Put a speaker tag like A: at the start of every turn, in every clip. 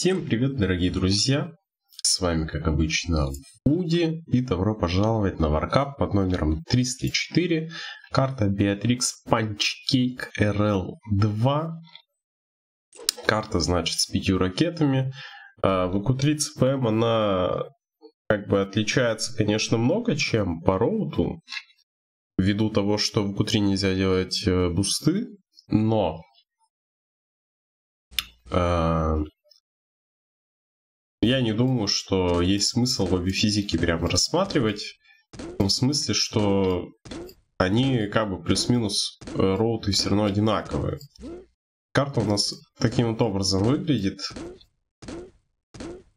A: Всем привет, дорогие друзья! С вами, как обычно, Вуди, и добро пожаловать на варкап под номером 304, карта Beatrix Punchcake RL2. Карта, значит, с пятью ракетами. В ЭКУ-3 ЦПМ она как бы отличается, конечно, много чем по роуту, ввиду того, что в ЭКУ-3 нельзя делать э, бусты, но а, я не думаю, что есть смысл обе физики прямо рассматривать. В том смысле, что они как бы плюс-минус э, роуты все равно одинаковые. Карта у нас таким вот образом выглядит.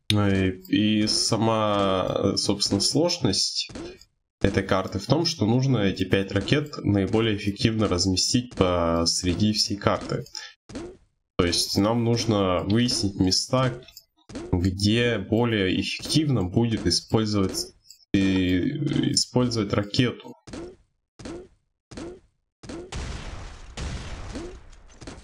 A: И, и сама, собственно, сложность этой карты в том, что нужно эти 5 ракет наиболее эффективно разместить по среди всей карты. То есть нам нужно выяснить места, где более эффективно будет использовать, и, использовать ракету.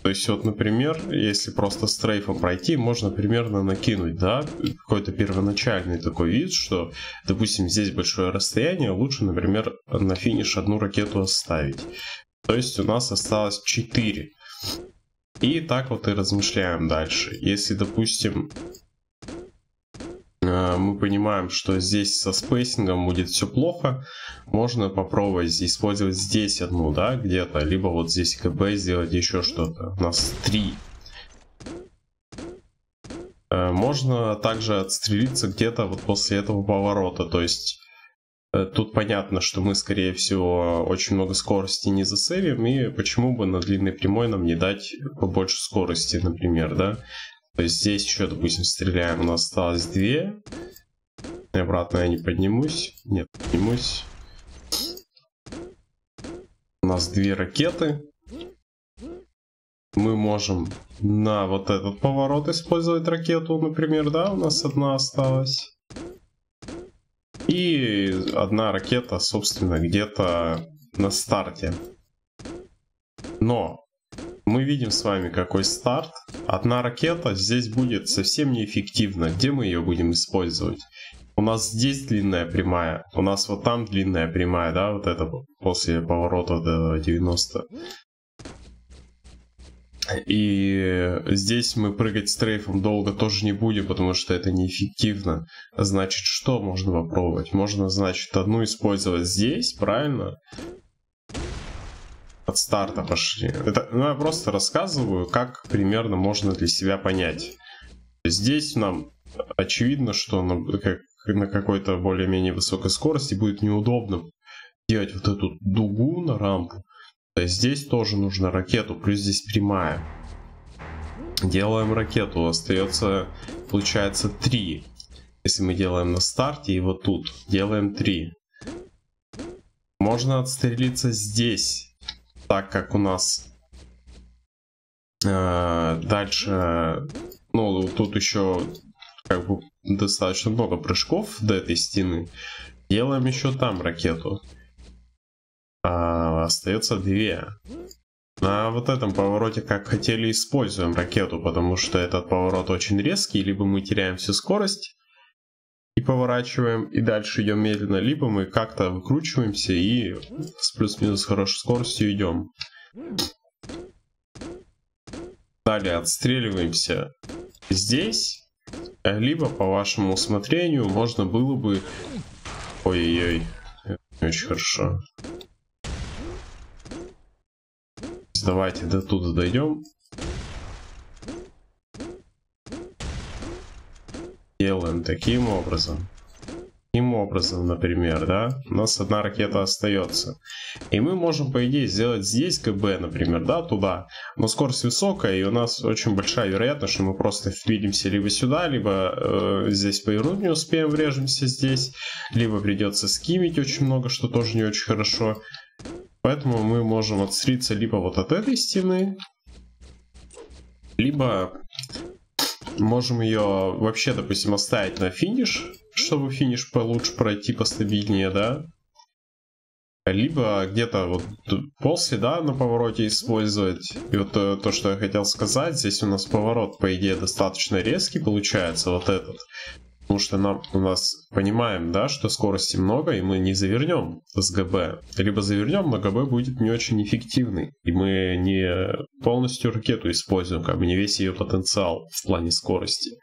A: То есть вот, например, если просто стрейфом пройти, можно примерно накинуть, да, какой-то первоначальный такой вид, что, допустим, здесь большое расстояние, лучше, например, на финиш одну ракету оставить. То есть у нас осталось 4. И так вот и размышляем дальше. Если, допустим, Э, мы понимаем, что здесь со спейсингом будет все плохо, можно попробовать использовать здесь одну, да, где-то, либо вот здесь КБ сделать еще что-то. У нас три. Э, можно также отстрелиться где-то вот после этого поворота, то есть э, Тут понятно, что мы, скорее всего, очень много скорости не засейвим, и почему бы на длинной прямой нам не дать побольше скорости, например, да? То есть здесь еще, допустим, стреляем, у нас осталось две. И обратно я не поднимусь. Нет, поднимусь. У нас две ракеты. Мы можем на вот этот поворот использовать ракету, например, да, у нас одна осталась. И одна ракета, собственно, где-то на старте. Но мы видим с вами какой старт. Одна ракета здесь будет совсем неэффективна. Где мы ее будем использовать? У нас здесь длинная прямая, у нас вот там длинная прямая, да, вот это после поворота до 90. И здесь мы прыгать стрейфом долго тоже не будем, потому что это неэффективно. Значит, что можно попробовать? Можно, значит, одну использовать здесь, правильно? От старта пошли. Это, ну, я просто рассказываю, как примерно можно для себя понять. Здесь нам очевидно, что на, как, на какой-то более-менее высокой скорости будет неудобно делать вот эту дугу на рампу. То есть здесь тоже нужно ракету, плюс здесь прямая. Делаем ракету, остается, получается, 3. Если мы делаем на старте и вот тут, делаем 3. Можно отстрелиться здесь так как у нас э, дальше, ну, тут еще как бы достаточно много прыжков до этой стены. Делаем еще там ракету. А, остается две. На вот этом повороте, как хотели, используем ракету, потому что этот поворот очень резкий, либо мы теряем всю скорость, и поворачиваем, и дальше идем медленно, либо мы как-то выкручиваемся и с плюс-минус хорошей скоростью идем. Далее отстреливаемся здесь, либо по вашему усмотрению можно было бы... Ой-ой-ой, очень хорошо. Давайте до туда дойдем. Делаем таким образом. Таким образом, например, да, у нас одна ракета остается. И мы можем, по идее, сделать здесь КБ, например, да, туда. Но скорость высокая, и у нас очень большая вероятность, что мы просто ввидимся либо сюда, либо э, здесь повернуть не успеем, врежемся здесь. Либо придется скимить очень много, что тоже не очень хорошо. Поэтому мы можем отстриться либо вот от этой стены, либо Можем ее вообще, допустим, оставить на финиш, чтобы финиш получше пройти постабильнее, да? Либо где-то вот после, да, на повороте использовать. И вот то, то, что я хотел сказать, здесь у нас поворот, по идее, достаточно резкий получается, вот этот. Потому что нам, у нас понимаем, да, что скорости много, и мы не завернем с ГБ. Либо завернем, но ГБ будет не очень эффективный. И мы не полностью ракету используем, как бы не весь ее потенциал в плане скорости.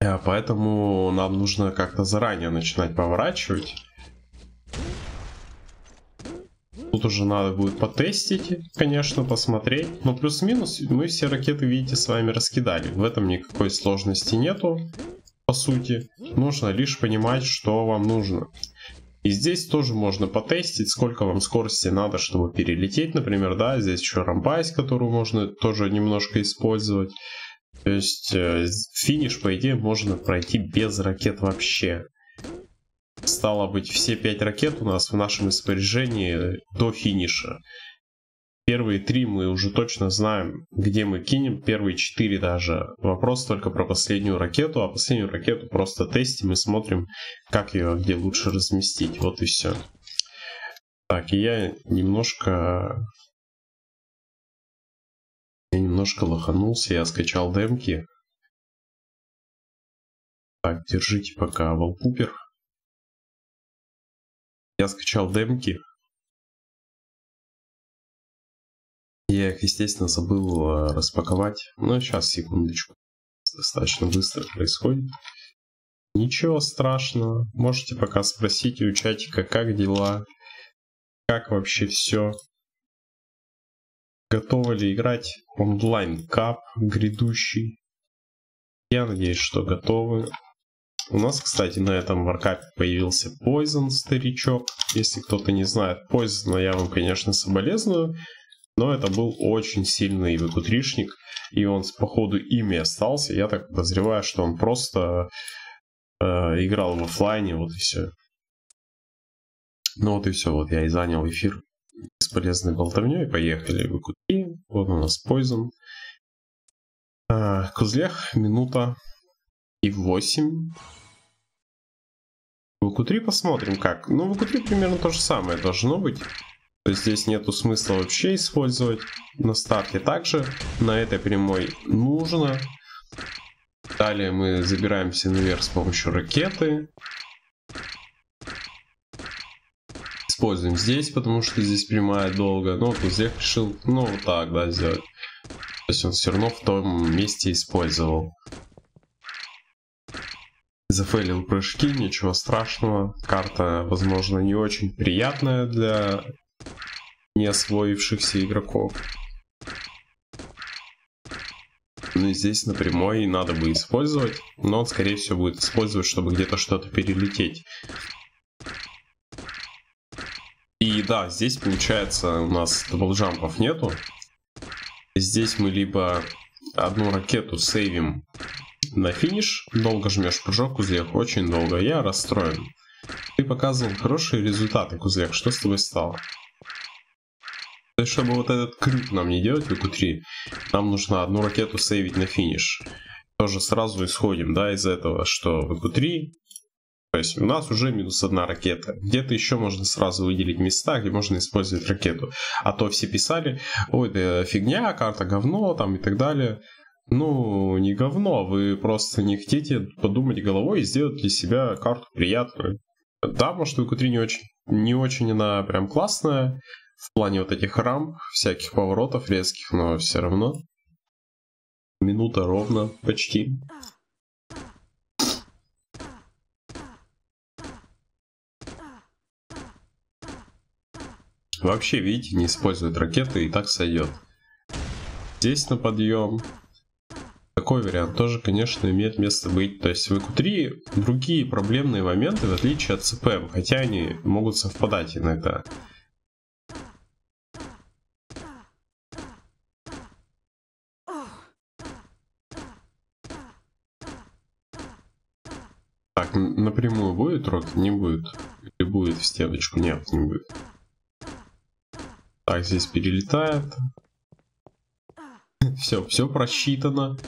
A: А поэтому нам нужно как-то заранее начинать поворачивать. Тут уже надо будет потестить, конечно, посмотреть. Но плюс-минус мы все ракеты, видите, с вами раскидали. В этом никакой сложности нету, по сути. Нужно лишь понимать, что вам нужно. И здесь тоже можно потестить, сколько вам скорости надо, чтобы перелететь, например, да, здесь еще рампа есть, которую можно тоже немножко использовать. То есть э, финиш, по идее, можно пройти без ракет вообще. Стало быть, все пять ракет у нас в нашем распоряжении до финиша. Первые три мы уже точно знаем, где мы кинем, первые четыре даже. Вопрос только про последнюю ракету, а последнюю ракету просто тестим и смотрим, как ее где лучше разместить. Вот и все. Так, и я немножко... Я немножко лоханулся, я скачал демки. Так, держите пока, Валпупер. Я скачал демки. Я их, естественно, забыл э, распаковать. Но сейчас, секундочку. Достаточно быстро происходит. Ничего страшного. Можете пока спросить у чатика, как дела, как вообще все. Готовы ли играть онлайн кап грядущий? Я надеюсь, что готовы. У нас, кстати, на этом варкапе появился Poison, старичок. Если кто-то не знает Poison, я вам, конечно, соболезную. Но это был очень сильный выкутришник. И он по ходу ими остался. Я так подозреваю, что он просто э, играл в офлайне, вот и все. Ну вот и все, вот я и занял эфир бесполезной болтовней. Поехали в Вот у нас Poison. Э, Кузлех, минута и 8. В q посмотрим как. Ну, в q примерно то же самое должно быть. То есть здесь нету смысла вообще использовать на старте. Также на этой прямой нужно. Далее мы забираемся наверх с помощью ракеты. Используем здесь, потому что здесь прямая долго. Но вот здесь решил, ну, вот так, да, сделать. То есть он все равно в том месте использовал. Зафейлил прыжки, ничего страшного. Карта, возможно, не очень приятная для не освоившихся игроков. Ну и здесь напрямую надо бы использовать, но он скорее всего будет использовать, чтобы где-то что-то перелететь. И да, здесь получается у нас даблджампов нету. Здесь мы либо одну ракету сейвим на финиш. Долго жмешь прыжок, Кузлех, очень долго. Я расстроен. Ты показывал хорошие результаты, Кузлех. Что с тобой стало? То есть, чтобы вот этот крюк нам не делать в q3, нам нужно одну ракету сейвить на финиш. Тоже сразу исходим, да, из этого, что в q3 то есть у нас уже минус одна ракета. Где-то еще можно сразу выделить места, где можно использовать ракету. А то все писали, ой, да фигня, карта говно, там и так далее. Ну, не говно, вы просто не хотите подумать головой и сделать для себя карту приятную. Да, может, у Q3 не очень, не очень она прям классная в плане вот этих рамп, всяких поворотов резких, но все равно. Минута ровно, почти. Вообще, видите, не использует ракеты и так сойдет. Здесь на подъем такой вариант тоже, конечно, имеет место быть. То есть в EQ3 другие проблемные моменты, в отличие от CPM, хотя они могут совпадать иногда. Так, напрямую будет рот? Не будет. Или будет в стеночку? Нет, не будет. Так, здесь перелетает. Все, все просчитано.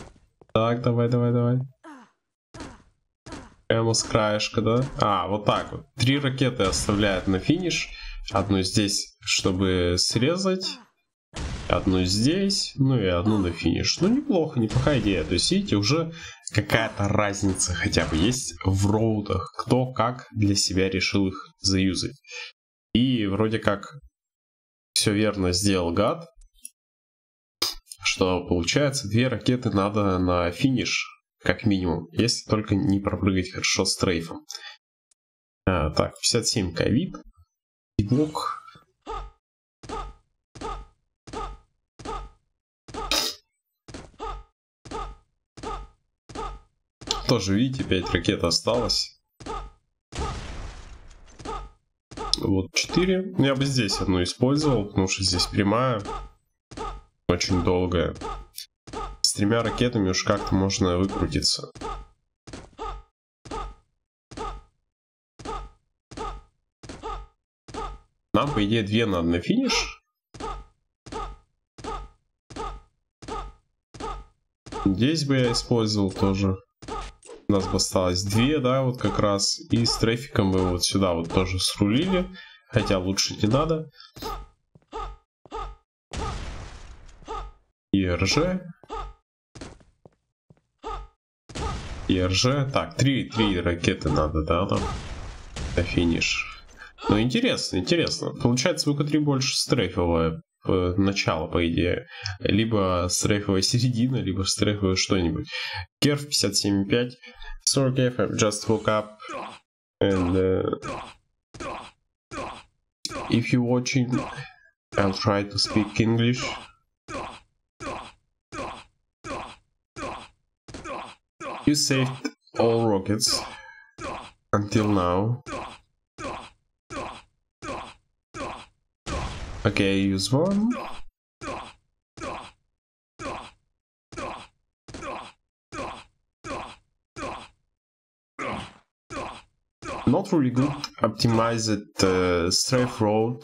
A: Так, давай, давай, давай. Прямо с краешка, да? А, вот так вот. Три ракеты оставляет на финиш. Одну здесь, чтобы срезать. Одну здесь, ну и одну на финиш. Ну, неплохо, неплохая идея. То есть, видите, уже какая-то разница хотя бы есть в роутах. Кто как для себя решил их заюзать. И вроде как все верно сделал гад. Что получается, две ракеты надо на финиш, как минимум. Если только не пропрыгать хорошо с трейфом. А, так, 57 ковид. И блок тоже, видите, 5 ракет осталось. Вот 4. Я бы здесь одну использовал, потому что здесь прямая. Очень долгая. С тремя ракетами уж как-то можно выкрутиться. Нам, по идее, две надо на финиш. Здесь бы я использовал тоже. У нас бы осталось две, да, вот как раз. И с трафиком мы вот сюда вот тоже срулили. Хотя лучше не надо. ИРЖ. ИРЖ. Так, три, три ракеты надо, да, там. На финиш. Ну, интересно, интересно. Получается, ВК-3 больше стрейфовое начало, по идее. Либо стрейфовая середина, либо стрейфовое что-нибудь. Керф 57.5. Sorry, Kev, I just woke up. And uh, if you're watching, I'll try to speak English. You saved all rockets until now. Okay, use one. not really good optimized uh, strafe road.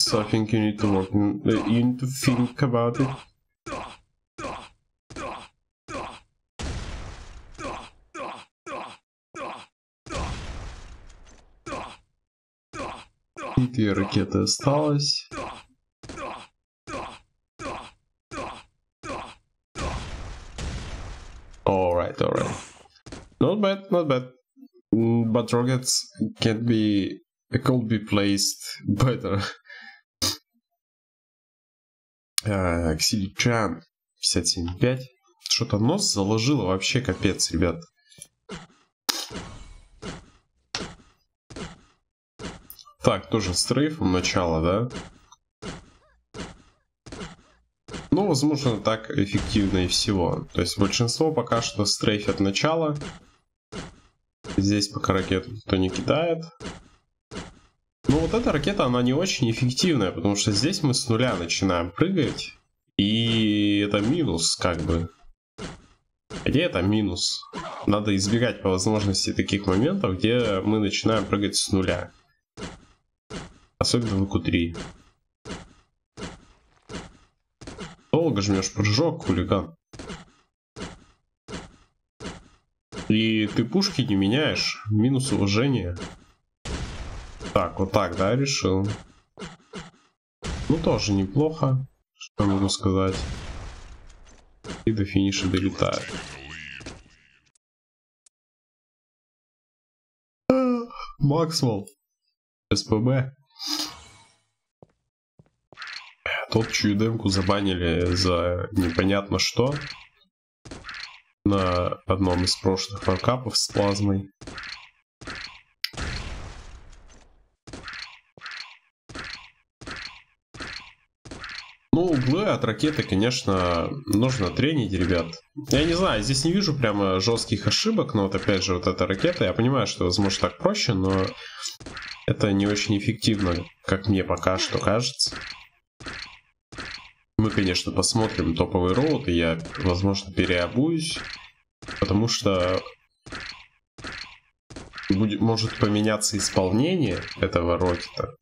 A: So I think you need to work. Uh, you need to think about it. Две ракеты осталось. Alright, alright. Not bad, not bad. Mm, but rockets can be could be placed better. Ксиличан 57.5. Что-то нос заложило вообще капец, ребят. Так, тоже стрейфом начало, да? Ну, возможно, так эффективно и всего. То есть большинство пока что стрейфят начало. Здесь пока ракету никто не кидает. Ну вот эта ракета, она не очень эффективная, потому что здесь мы с нуля начинаем прыгать. И это минус, как бы. Где это минус? Надо избегать по возможности таких моментов, где мы начинаем прыгать с нуля. Особенно в Q3. Долго жмешь прыжок, хулиган. И ты пушки не меняешь. Минус уважения. Так, вот так, да, решил. Ну, тоже неплохо. Что могу сказать. И до финиша долетает. Максвелл. СПБ. Тот, чью демку забанили за непонятно что на одном из прошлых варкапов с плазмой. Ну, углы от ракеты, конечно, нужно тренить, ребят. Я не знаю, здесь не вижу прямо жестких ошибок, но вот опять же, вот эта ракета, я понимаю, что, возможно, так проще, но это не очень эффективно, как мне пока что кажется. Мы, конечно, посмотрим топовый роут, и я, возможно, переобуюсь, потому что будет, может поменяться исполнение этого рокета,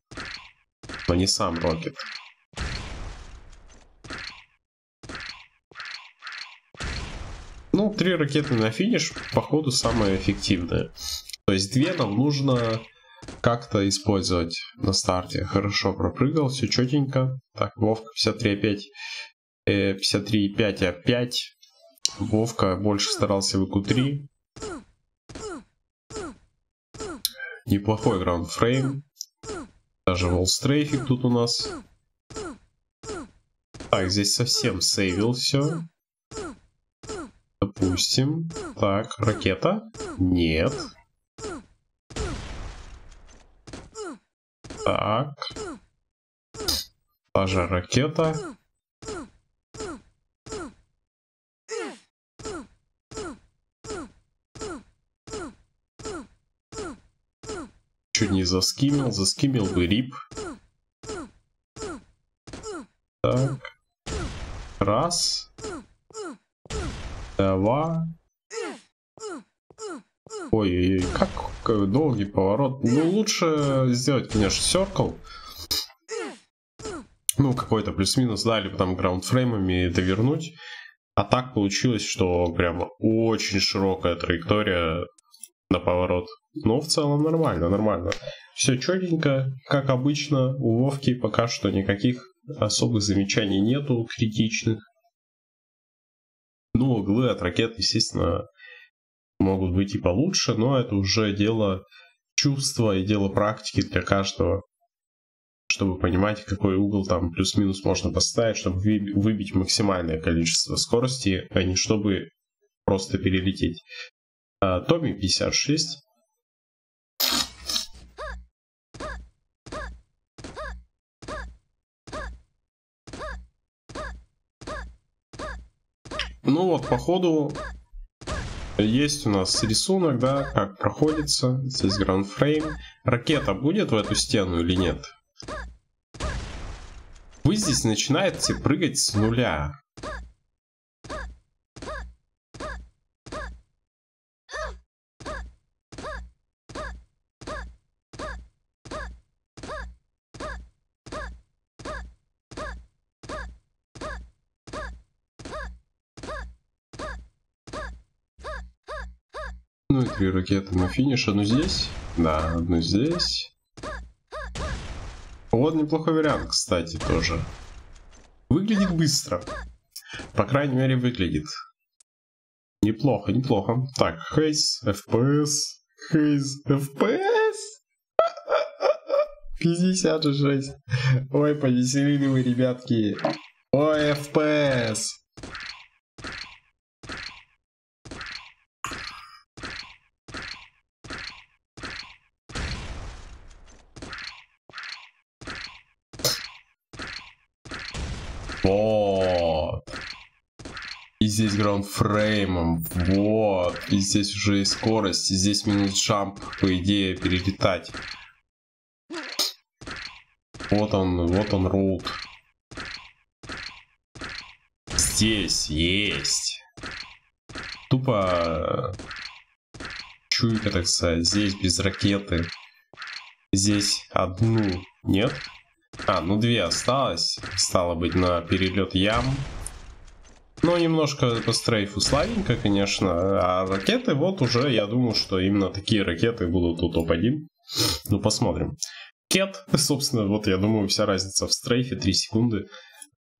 A: но не сам рокет. Ну, три ракеты на финиш, походу, самое эффективное. То есть две нам нужно как-то использовать на старте. Хорошо, пропрыгал, все четенько. Так, Вовка 53 опять. Э, 53,5 опять. Вовка больше старался в q 3 Неплохой граундфрейм. Даже волстрейфик тут у нас. Так, здесь совсем сейвил все. Допустим. Так, ракета? Нет. Так. Та же ракета. Чуть не заскимил, заскимил бы рип. Так. Раз. Два. Ой-ой-ой, как, как долгий поворот. Ну, лучше сделать, конечно, circle. Ну, какой-то плюс-минус, да, либо там граундфреймами довернуть. А так получилось, что прямо очень широкая траектория на поворот. Но в целом нормально, нормально. Все четенько, как обычно. У Вовки пока что никаких особых замечаний нету критичных. Ну, углы от ракет, естественно, могут быть и получше, но это уже дело чувства и дело практики для каждого, чтобы понимать, какой угол там плюс-минус можно поставить, чтобы выбить максимальное количество скорости, а не чтобы просто перелететь. А, Томми 56. Ну вот, походу, есть у нас рисунок, да, как проходится. Здесь граундфрейм. Ракета будет в эту стену или нет? Вы здесь начинаете прыгать с нуля. Три ракеты на финиш. Одну здесь. Да, одну здесь. Вот неплохой вариант, кстати, тоже. Выглядит быстро. По крайней мере, выглядит. Неплохо, неплохо. Так, Хейс, FPS. Хейс, FPS. 56. Ой, повеселили вы, ребятки. Ой, FPS. Вот. И граундфреймом. Вот. И здесь уже и скорость. И здесь минус джамп, по идее, перелетать. Вот он, вот он рут. Здесь есть. Тупо чуйка, так сказать. Здесь без ракеты. Здесь одну. Нет? А, ну две осталось. Стало быть, на перелет ям. Но немножко по стрейфу слабенько, конечно. А ракеты, вот уже, я думаю, что именно такие ракеты будут у топ-1. Ну, посмотрим. Кет, собственно, вот я думаю, вся разница в стрейфе, 3 секунды.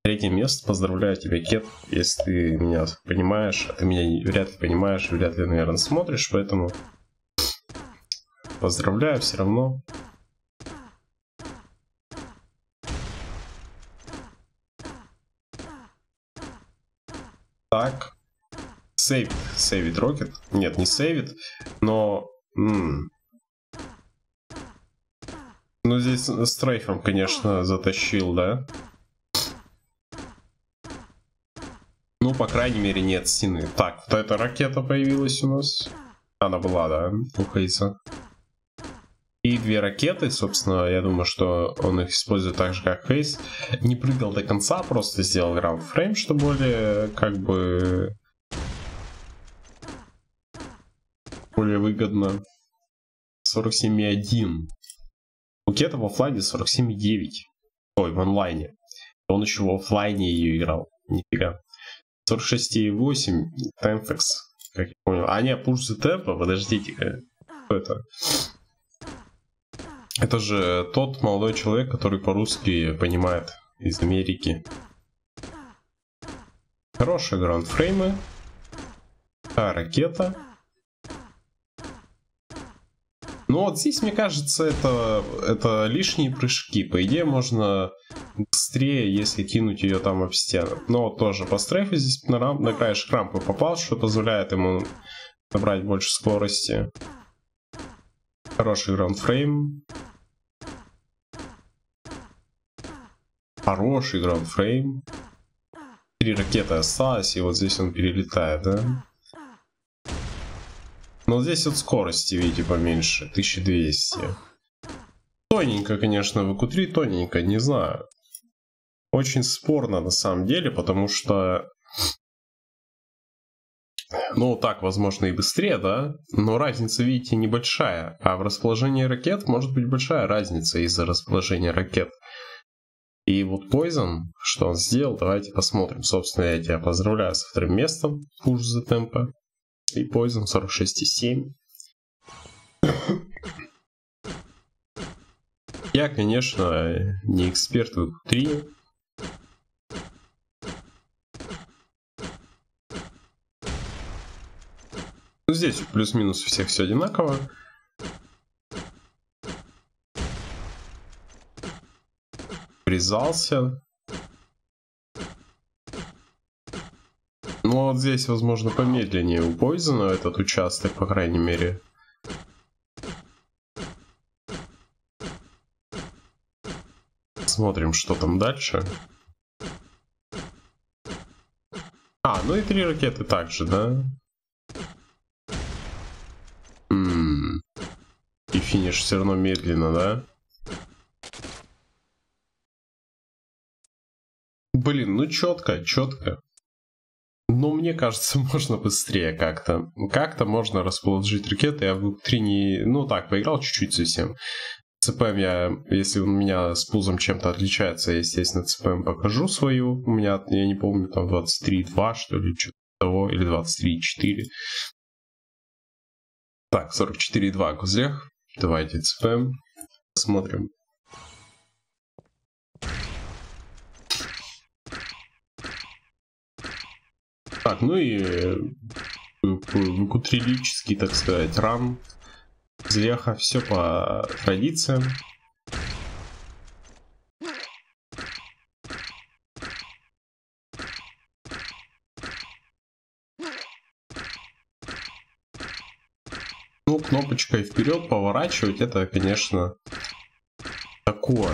A: Третье место, поздравляю тебя, Кет, если ты меня понимаешь. Ты меня вряд ли понимаешь, вряд ли, наверное, смотришь, поэтому поздравляю все равно. Так. Сейвит. Сейвит Рокет. Нет, не сейвит, но... М ну, здесь стрейфом, конечно, затащил, да? Ну, по крайней мере, нет стены. Так, вот эта ракета появилась у нас. Она была, да, у Хейса. И две ракеты, собственно, я думаю, что он их использует так же, как Хейс. Не прыгал до конца, просто сделал граунд фрейм, что более, как бы... Более выгодно. 47,1. У Кета в оффлайне 47,9. Ой, в онлайне. Он еще в оффлайне ее играл. Нифига. 46,8. Темфекс как я понял. А, не, push the подождите-ка. Кто это? Это же тот молодой человек, который по-русски понимает из Америки. Хорошие граундфреймы. А, ракета. Ну вот здесь, мне кажется, это, это лишние прыжки. По идее, можно быстрее, если кинуть ее там об стену. Но тоже по стрейфу здесь на, рам, на краешек рампы попал, что позволяет ему набрать больше скорости. Хороший граундфрейм. Хороший граундфрейм. Три ракеты осталось, и вот здесь он перелетает, да? Но здесь вот скорости, видите, поменьше. 1200. Тоненько, конечно, в q 3 тоненько, не знаю. Очень спорно на самом деле, потому что... Ну, так, возможно, и быстрее, да? Но разница, видите, небольшая. А в расположении ракет может быть большая разница из-за расположения ракет. И вот Poison, что он сделал, давайте посмотрим. Собственно, я тебя поздравляю с вторым местом. Push за темпа. И Poison 46,7. Я, конечно, не эксперт в 3. Ну, здесь плюс-минус у всех все одинаково. Врезался. Ну вот здесь, возможно, помедленнее у Пойзена этот участок, по крайней мере. Смотрим, что там дальше. А, ну и три ракеты также, да? М -м -м. И финиш все равно медленно, да? Блин, ну четко, четко. Но мне кажется, можно быстрее как-то. Как-то можно расположить ракеты. Я в 3 не... Ну так, поиграл чуть-чуть совсем. ЦПМ я, если у меня с пузом чем-то отличается, я, естественно, ЦПМ покажу свою. У меня, я не помню, там 23.2, что ли, что-то того, или 23.4. Так, 44.2 кузлех. Давайте ЦПМ. Посмотрим. Так, ну и э, кутрилический, так сказать, ран Злеха, все по традициям. Ну, кнопочкой вперед поворачивать, это, конечно, такое.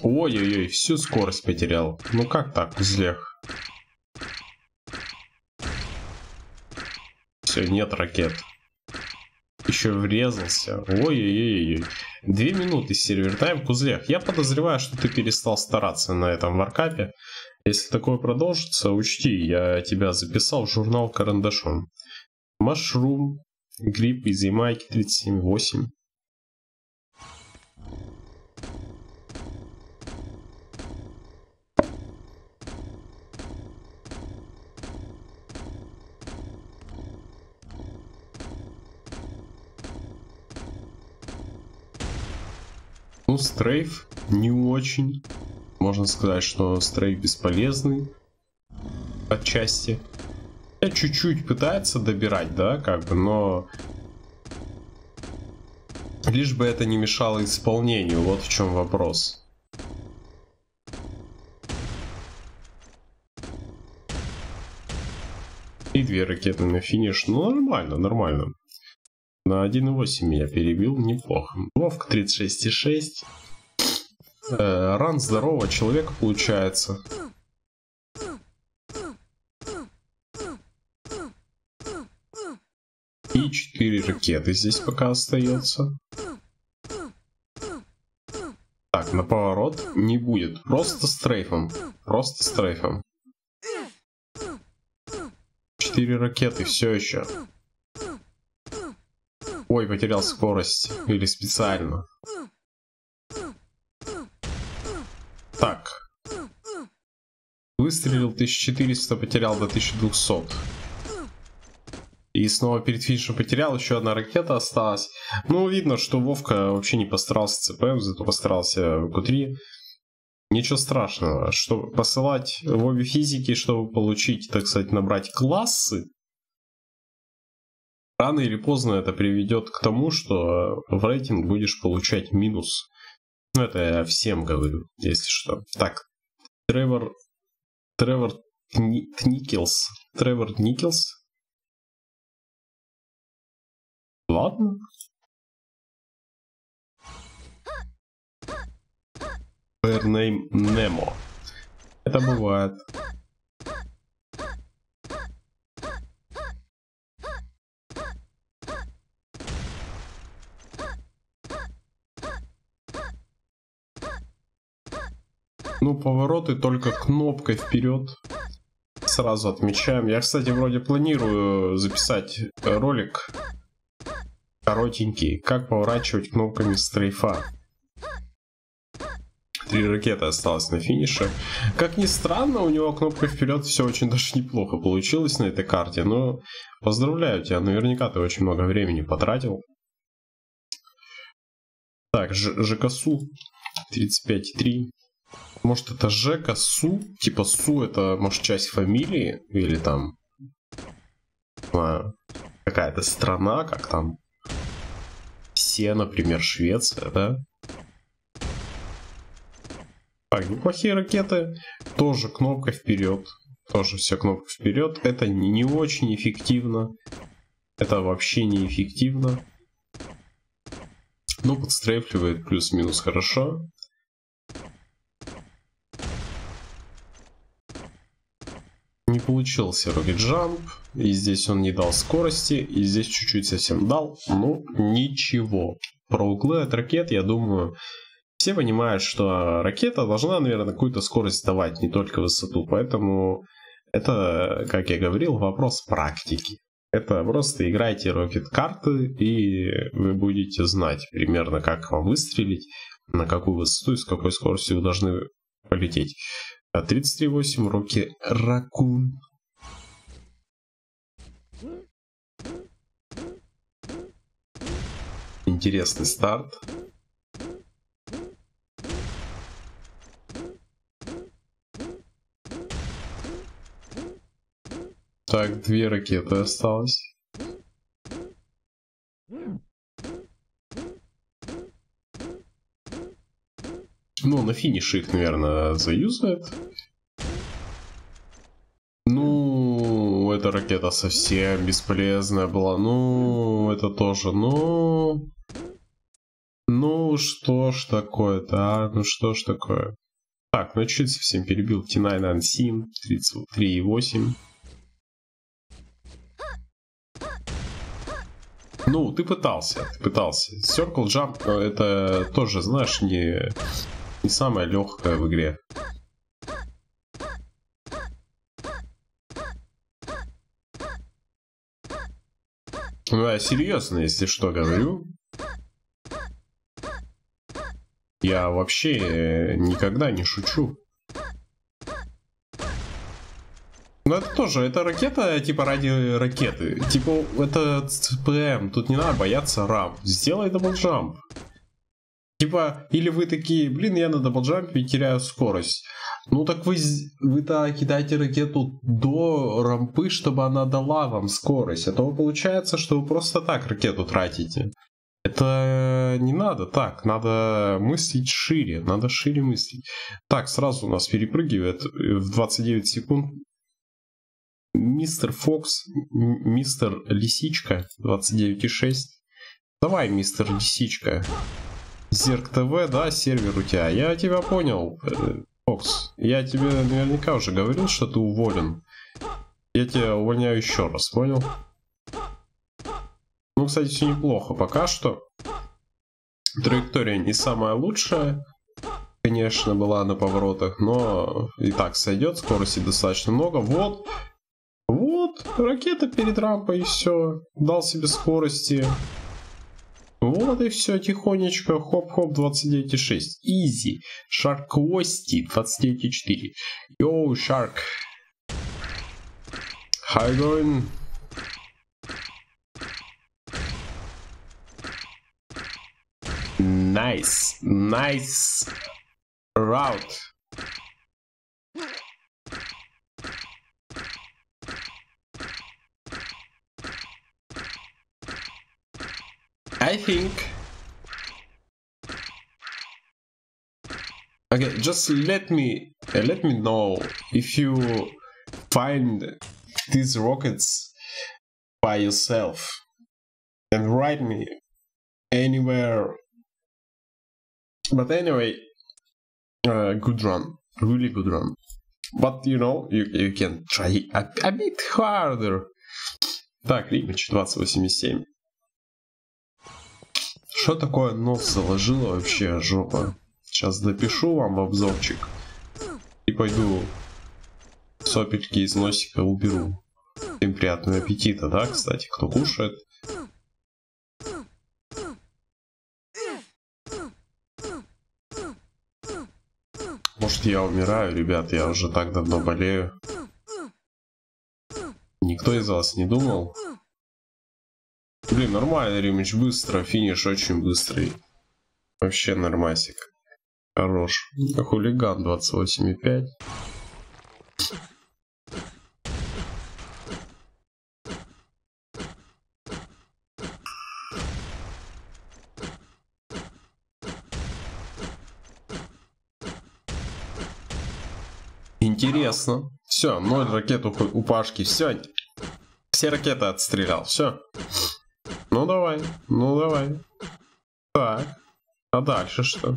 A: Ой-ой-ой, всю скорость потерял. Ну как так, Злех? Все, нет ракет. Еще врезался. Ой-ой-ой. Две минуты сервер тайм в кузлях. Я подозреваю, что ты перестал стараться на этом варкапе. Если такое продолжится, учти, я тебя записал в журнал карандашом. Машрум, гриб из Ямайки 37.8. Ну, стрейф не очень. Можно сказать, что стрейф бесполезный. Отчасти. Я чуть-чуть пытается добирать, да, как бы, но... Лишь бы это не мешало исполнению, вот в чем вопрос. И две ракеты на финиш. Ну, нормально, нормально. На 1.8 меня перебил, неплохо. Вовка 36.6. Э, ран здорового человека получается. И 4 ракеты здесь пока остается. Так, на поворот не будет. Просто стрейфом. Просто стрейфом. 4 ракеты все еще. Ой, потерял скорость. Или специально. Так. Выстрелил 1400, потерял до 1200. И снова перед финишем потерял, еще одна ракета осталась. Ну, видно, что Вовка вообще не постарался ЦПМ, зато постарался в Q3. Ничего страшного, что посылать в обе физики, чтобы получить, так сказать, набрать классы, рано или поздно это приведет к тому, что в рейтинг будешь получать минус. Ну, это я всем говорю, если что. Так, Тревор... Тревор Никелс. Тревор Никелс. Ладно. Name Nemo. Это бывает. Повороты только кнопкой вперед. Сразу отмечаем. Я, кстати, вроде планирую записать ролик коротенький, как поворачивать кнопками стрейфа. Три ракеты осталось на финише. Как ни странно, у него кнопка вперед все очень даже неплохо получилось на этой карте. Но поздравляю тебя, наверняка ты очень много времени потратил. Так, Ж ЖКСУ 35,3. Может это Жека Су? Типа Су это может часть фамилии? Или там какая-то страна, как там Се, например, Швеция, да? Так, неплохие ракеты. Тоже кнопка вперед. Тоже все кнопка вперед. Это не, очень эффективно. Это вообще не эффективно. Ну, подстрейфливает плюс-минус хорошо. Не получился Jump. И здесь он не дал скорости. И здесь чуть-чуть совсем дал. Ну, ничего. Про углы от ракет, я думаю, все понимают, что ракета должна, наверное, какую-то скорость давать, не только высоту. Поэтому это, как я говорил, вопрос практики. Это просто играйте рокет карты, и вы будете знать примерно, как вам выстрелить, на какую высоту и с какой скоростью вы должны полететь. 33.8 руки Ракун. Интересный старт. Так, две ракеты осталось. Ну, на финише их, наверное, заюзает. Ну, эта ракета совсем бесполезная была. Ну, это тоже, ну... Ну, что ж такое-то, а? Ну, что ж такое? Так, ну чуть совсем перебил T9 Unseen, 33,8. Ну, ты пытался, ты пытался. Circle Jump э, это тоже, знаешь, не, не самое легкое в игре. Ну, я серьезно, если что, говорю. Я вообще никогда не шучу. Ну это тоже, это ракета типа ради ракеты. Типа это ЦПМ, тут не надо бояться рамп. Сделай double jump. Типа, или вы такие, блин, я на даблджампе теряю скорость. Ну так вы, вы-то кидаете ракету до рампы, чтобы она дала вам скорость. А то получается, что вы просто так ракету тратите. Это не надо так, надо мыслить шире, надо шире мыслить. Так, сразу у нас перепрыгивает в 29 секунд Мистер Фокс, мистер Лисичка, 29,6. Давай, мистер Лисичка. Зерк ТВ, да, сервер у тебя. Я тебя понял, э, Фокс. Я тебе наверняка уже говорил, что ты уволен. Я тебя увольняю еще раз, понял? Ну, кстати, все неплохо пока что. Траектория не самая лучшая, конечно, была на поворотах, но и так сойдет, скорости достаточно много. Вот, вот, ракета перед рампой и все. Дал себе скорости. Вот и все, тихонечко, хоп-хоп, 29,6. Изи. Шарк Кости, 29,4. Йоу, Шарк. How you going? Nice, nice route. I think... Okay, just let me uh, let me know if you find these rockets by yourself and write me anywhere. But anyway, uh, good run, really good run. But you know, you, you can try a, a bit harder. Так, Римич 2087. Что такое нос заложило вообще, жопа? Сейчас допишу вам обзорчик. И пойду сопельки из носика уберу. Всем приятного аппетита, да, кстати, кто кушает. Может я умираю, ребят, я уже так давно болею. Никто из вас не думал? Блин, нормально, Римич, быстро, финиш очень быстрый. Вообще нормасик. Хорош. Хулиган 28,5. Интересно. Все, ноль ракет у, у Пашки. Все. Все ракеты отстрелял. Все. Ну давай, ну давай. Так, а дальше что?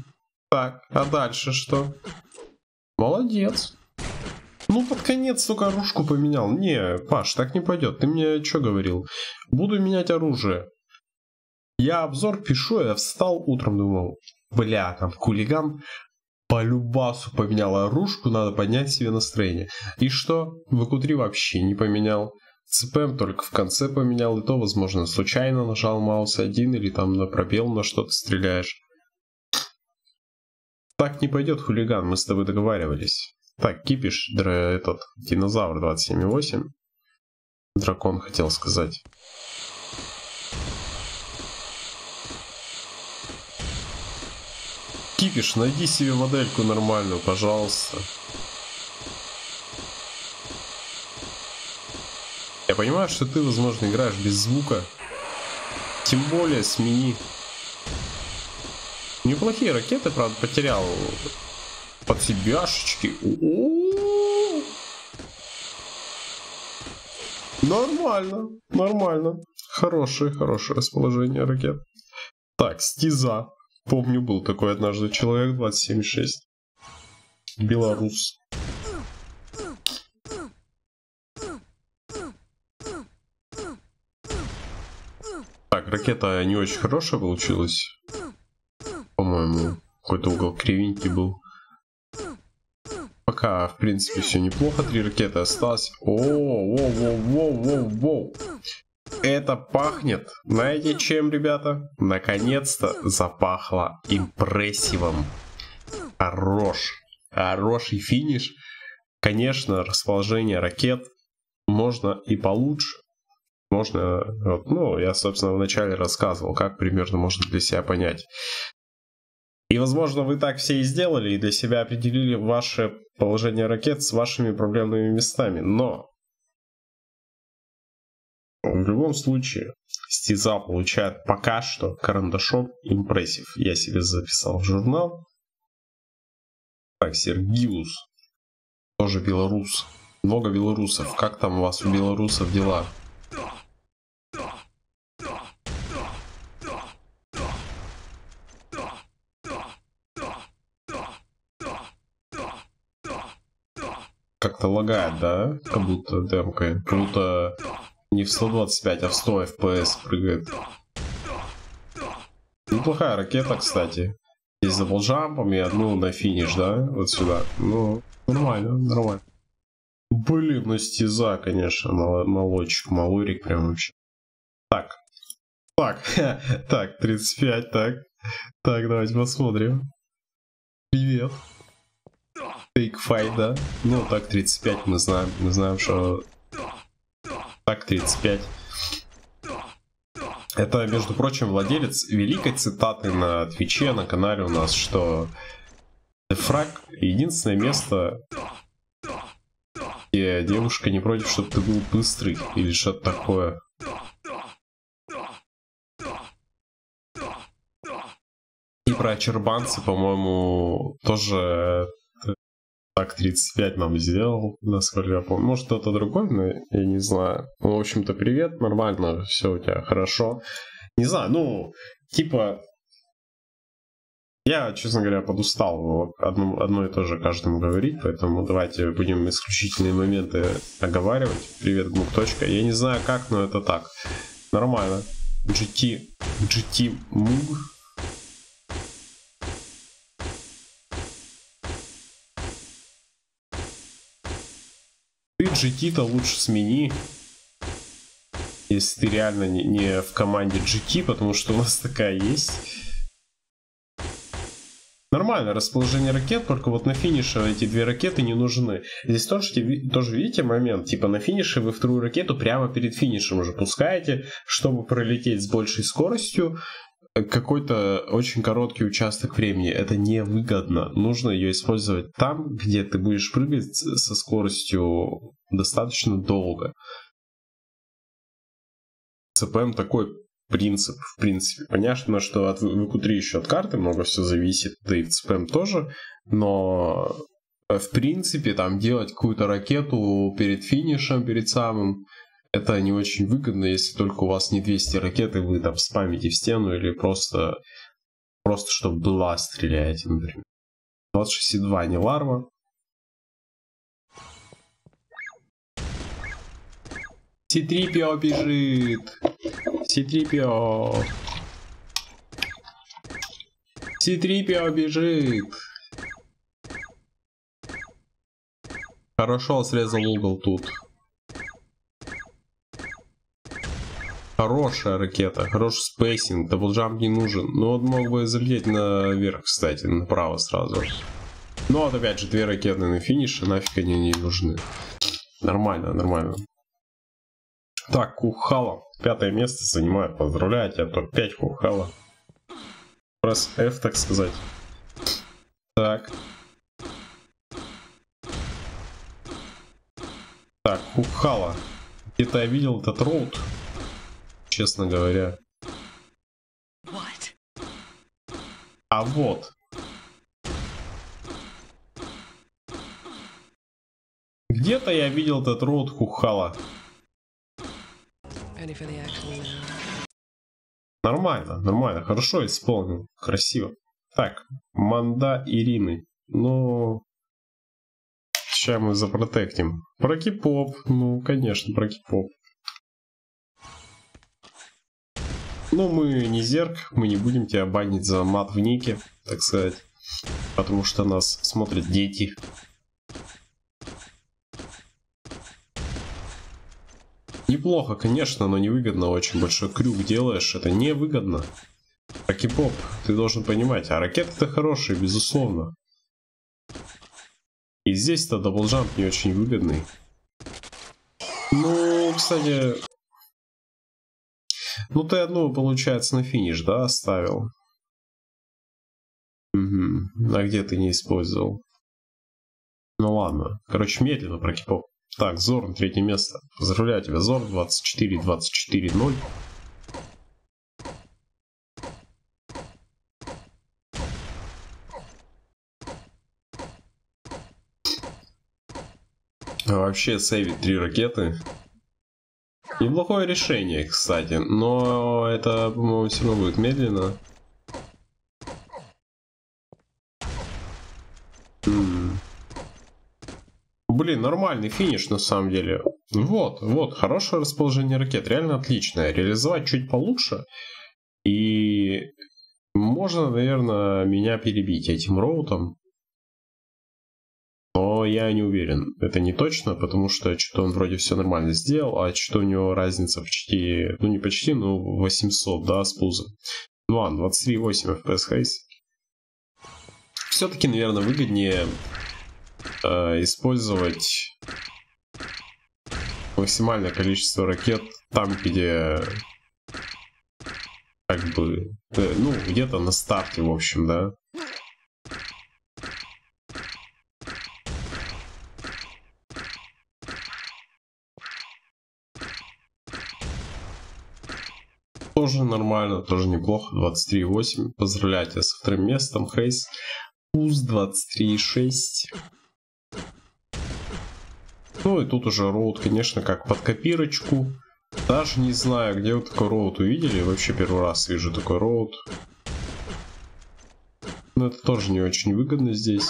A: Так, а дальше что? Молодец. Ну, под конец только оружку поменял. Не, Паш, так не пойдет. Ты мне что говорил? Буду менять оружие. Я обзор пишу, я встал утром, думал, бля, там хулиган по любасу поменял оружку, надо поднять себе настроение. И что? В q вообще не поменял. ЦПМ только в конце поменял, и то, возможно, случайно нажал маус один или там на пробел на что-то стреляешь. Так не пойдет, хулиган, мы с тобой договаривались. Так, кипиш, др... этот, динозавр 27.8. Дракон хотел сказать. Кипиш, найди себе модельку нормальную, пожалуйста. Я понимаю, что ты, возможно, играешь без звука. Тем более смени. Неплохие ракеты, правда, потерял под себяшечки. Нормально, нормально. Хорошее, хорошее расположение ракет. Так, стиза. Помню, был такой однажды человек 276. Белорус. Ракета не очень хорошая получилась. По-моему, какой-то угол кривенький был. Пока, в принципе, все неплохо. Три ракеты осталось. О, воу, воу, воу, воу, воу. Это пахнет, знаете чем, ребята? Наконец-то запахло импрессивом. Хорош. Хороший финиш. Конечно, расположение ракет можно и получше можно, вот, ну, я, собственно, вначале рассказывал, как примерно можно для себя понять. И, возможно, вы так все и сделали, и для себя определили ваше положение ракет с вашими проблемными местами. Но в любом случае, стеза получает пока что карандашом импрессив. Я себе записал в журнал. Так, Сергиус. Тоже белорус. Много белорусов. Как там у вас у белорусов дела? Лагает, да? Как будто демка. Как не в 125, а в 100 FPS прыгает. Неплохая ракета, кстати. Здесь за болджампом и одну на финиш, да? Вот сюда. Ну, нормально, нормально. Блин, ну стеза, конечно, мол молочек, малорик прям вообще. Так. Так, так, 35, так. Так, давайте посмотрим. Привет. Да? Ну, так 35 мы знаем. Мы знаем, что... Так 35. Это, между прочим, владелец великой цитаты на Твиче, на канале у нас, что Фраг единственное место, где девушка не против, чтобы ты был быстрый или что-то такое. И про чербанцы, по-моему, тоже так 35 нам сделал, насколько я помню. Может, кто-то другой, но я не знаю. Ну, в общем-то, привет, нормально, все у тебя хорошо. Не знаю, ну, типа, я, честно говоря, подустал одно, одно и то же каждому говорить, поэтому давайте будем исключительные моменты оговаривать. Привет, Гмук. Я не знаю как, но это так. Нормально. GT, GT Mug. GT-то лучше смени, если ты реально не, не в команде GT, потому что у нас такая есть. Нормально расположение ракет, только вот на финише эти две ракеты не нужны. Здесь тоже, тоже видите момент, типа на финише вы вторую ракету прямо перед финишем уже пускаете, чтобы пролететь с большей скоростью какой-то очень короткий участок времени. Это невыгодно. Нужно ее использовать там, где ты будешь прыгать со скоростью достаточно долго. ЦПМ такой принцип, в принципе. Понятно, что от VQ3 еще от карты много все зависит, да и в CPM тоже, но э, в принципе там делать какую-то ракету перед финишем, перед самым, это не очень выгодно, если только у вас не 200 ракет, и вы там спамите в стену или просто, просто чтобы была стреляете, например. 26,2 не ларва. Ситрипио бежит. Ситрипио. Ситрипио бежит. Хорошо срезал угол тут. Хорошая ракета, хороший spacing, double jump не нужен. Но он мог бы залететь наверх, кстати, направо сразу. Но вот опять же, две ракеты на финише, нафиг они не нужны. Нормально, нормально. Так, Кухала. Пятое место занимает. Поздравляю тебя, топ-5 Кухала. Раз F, так сказать. Так. Так, Кухала. Где-то я видел этот роут. Честно говоря. А вот. Где-то я видел этот роут Кухала. Нормально, нормально, хорошо исполнил, красиво. Так, манда Ирины. Ну, сейчас мы запротектим. Прокипоп, ну, конечно, прокипоп. Ну, мы не зерк, мы не будем тебя банить за мат в нике, так сказать. Потому что нас смотрят дети. Неплохо, конечно, но невыгодно. Очень большой крюк делаешь. Это невыгодно. Ракипоп, ты должен понимать. А ракеты-то хорошие, безусловно. И здесь-то double jump не очень выгодный. Ну, кстати... Ну, ты одну, получается, на финиш, да, оставил? Угу. А где ты не использовал? Ну ладно. Короче, медленно прокипоп. Так, Зорн, третье место. Поздравляю тебя, Зорн, 24-24-0. А вообще сейвить три ракеты. Неплохое решение, кстати, но это, по-моему, все равно будет медленно. Блин, нормальный финиш на самом деле. Вот, вот, хорошее расположение ракет, реально отличное. Реализовать чуть получше. И можно, наверное, меня перебить этим роутом. Я не уверен. Это не точно, потому что что-то он вроде все нормально сделал, а что у него разница почти, ну не почти, но 800, да, с пузом. Ну ладно, 23.8 FPS хейс. Все-таки, наверное, выгоднее э, использовать максимальное количество ракет там, где как бы, э, ну, где-то на старте, в общем, да. Тоже нормально, тоже неплохо, 23.8. Поздравляю тебя со вторым местом, Хейс. Пуз 23.6. Ну и тут уже роут, конечно, как под копирочку. Даже не знаю, где вы такой роут увидели. Вообще первый раз вижу такой роут. Но это тоже не очень выгодно здесь.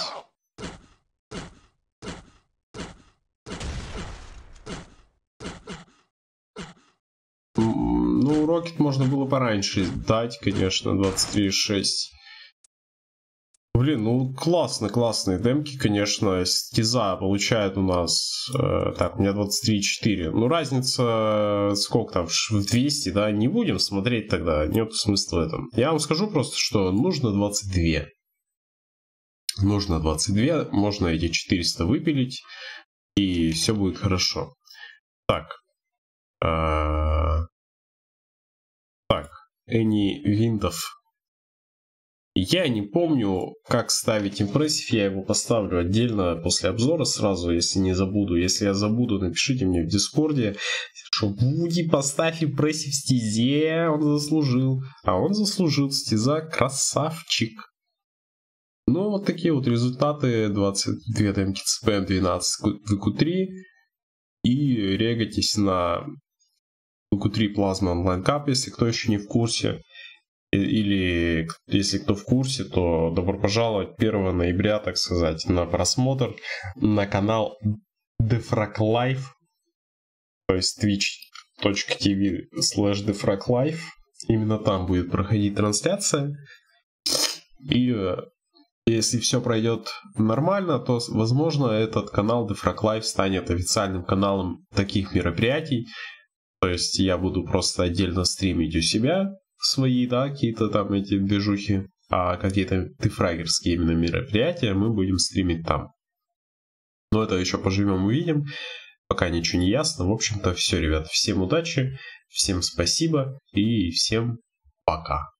A: Ну, Рокет можно было пораньше дать, конечно, 23.6. Блин, ну классно, классные демки, конечно. Стиза получает у нас... Э, так, у меня 23,4. Ну, разница сколько там, в 200, да? Не будем смотреть тогда, нет смысла в этом. Я вам скажу просто, что нужно 22. Нужно 22, можно эти 400 выпилить, и все будет хорошо. Так. Э, так, Any Виндов я не помню, как ставить impressive, я его поставлю отдельно после обзора сразу, если не забуду. Если я забуду, напишите мне в Дискорде, что Вуди, поставь impressive стезе, он заслужил. А он заслужил, стеза красавчик. Ну, вот такие вот результаты. 22 демки ЦПМ, 12 ВК3. И регайтесь на ВК3 Плазма онлайн кап, если кто еще не в курсе. Или, если кто в курсе, то добро пожаловать 1 ноября, так сказать, на просмотр на канал Defrag Life, то есть twitch.tv slash defraglife. Именно там будет проходить трансляция. И э, если все пройдет нормально, то, возможно, этот канал Defrag Life станет официальным каналом таких мероприятий. То есть я буду просто отдельно стримить у себя свои, да, какие-то там эти движухи, а какие-то дефрагерские именно мероприятия мы будем стримить там. Но это еще поживем, увидим. Пока ничего не ясно. В общем-то, все, ребят. Всем удачи, всем спасибо и всем пока.